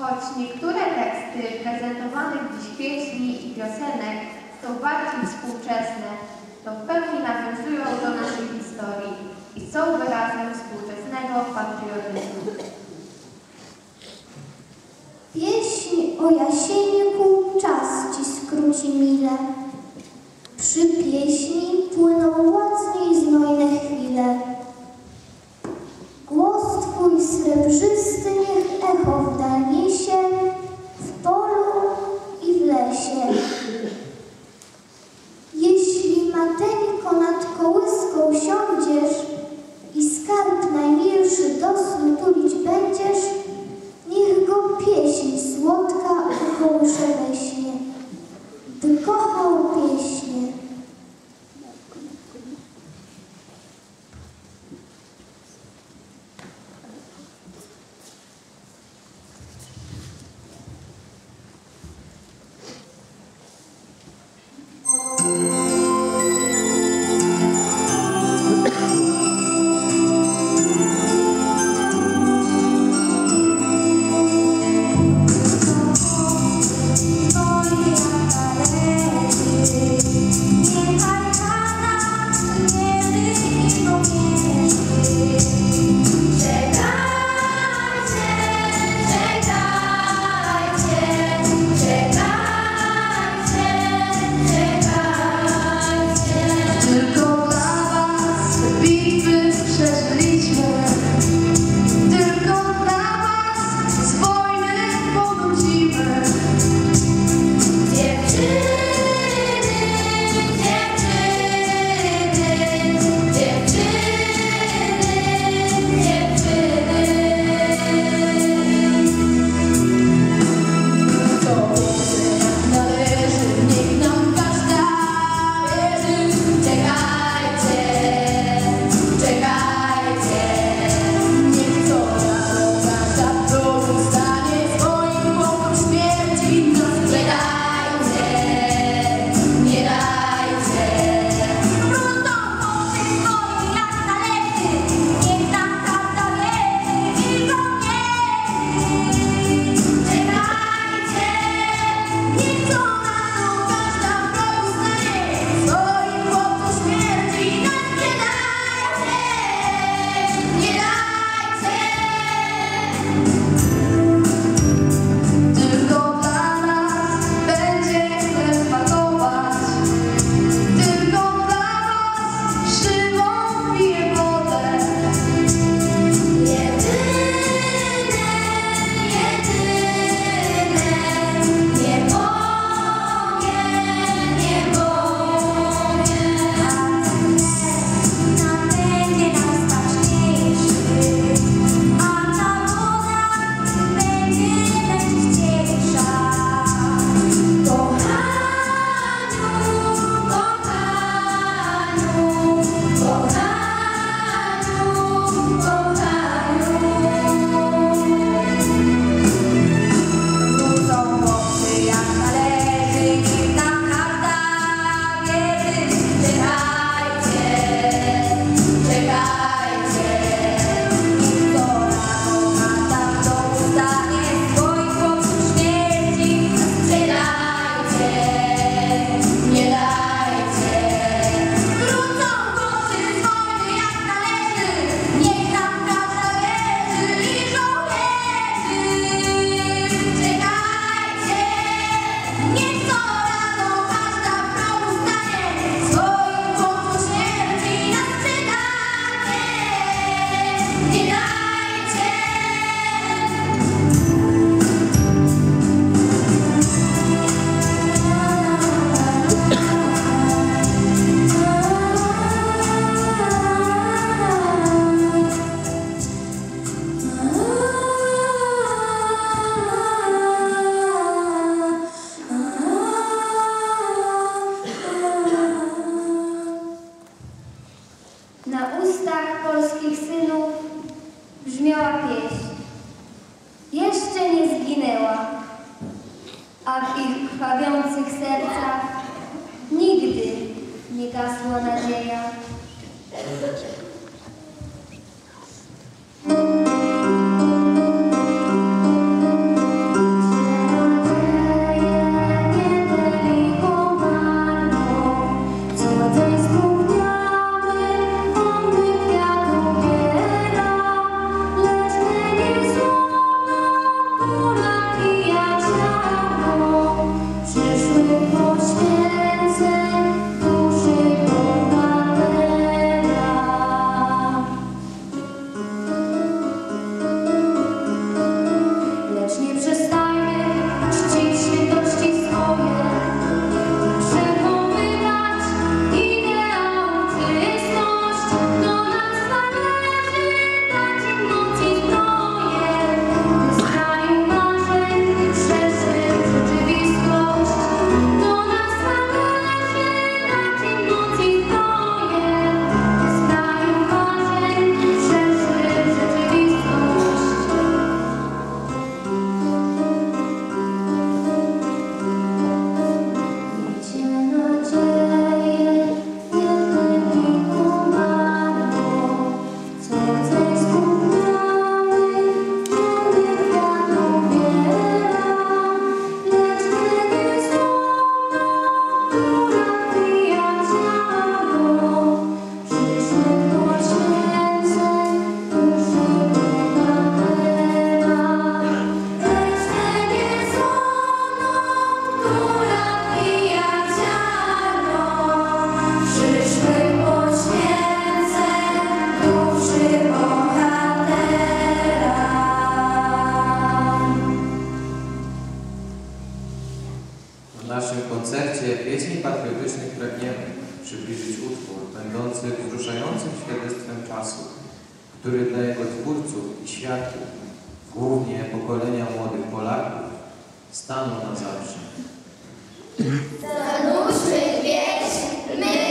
Choć niektóre teksty prezentowanych dziś pieśni i piosenek są bardziej współczesne, to w pełni nawiązują do naszej historii i są wyrazem współczesnego patriotyzmu. Pieśń o jasienie pół czas ci skróci mile. Przy pieśni płyną łacniej znojne chwile. Głos twój srebrzysty ach ich krwawiących sercach nigdy nie gasła nadzieja. lost czasu, który dla jego twórców i świadków, głównie pokolenia młodych Polaków, stanął na zawsze. Wieś, my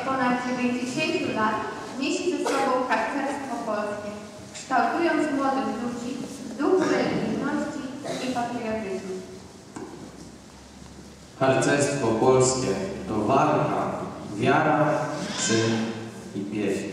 od ponad 90 lat niesie ze sobą harcerstwo polskie, kształtując młodych ludzi w duchu religijności i patriotyzmu. Harcerstwo polskie to walka, wiara, syn i pieśń.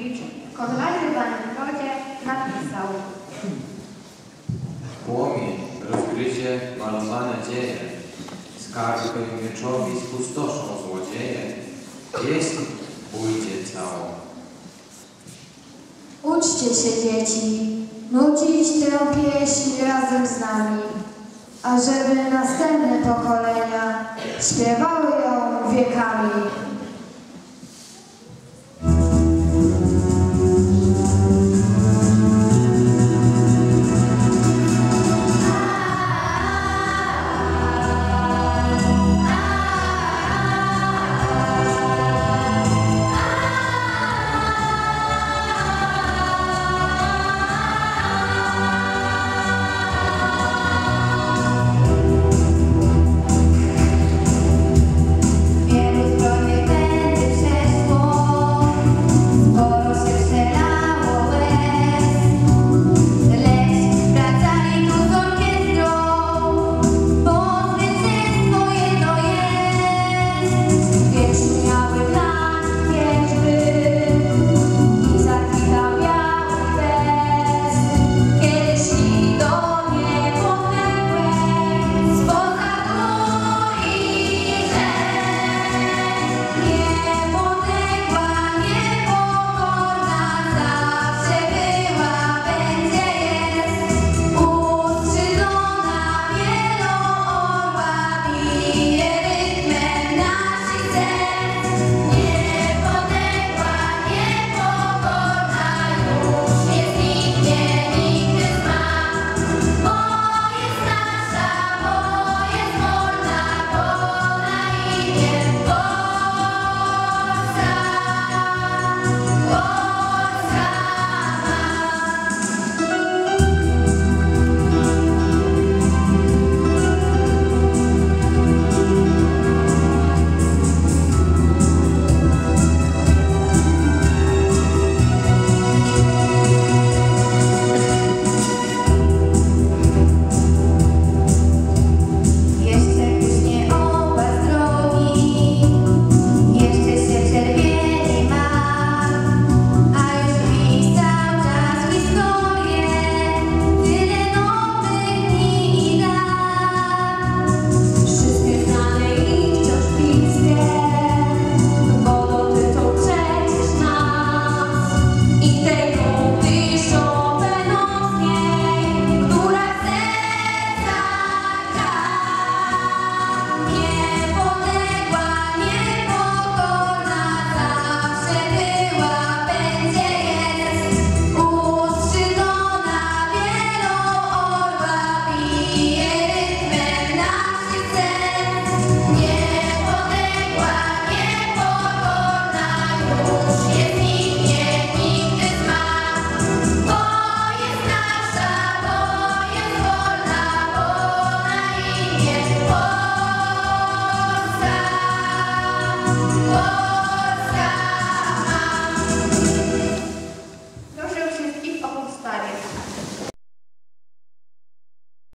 W Konradzie Wallenrodzie napisał Płomień rozgryzie malowane dzieje, skarby mieczowi spustoszą złodzieje, pieśń pójdzie całą. Uczcie się dzieci, nucić tę pieśń razem z nami, ażeby następne pokolenia śpiewały ją wiekami.